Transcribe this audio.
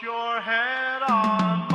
your head on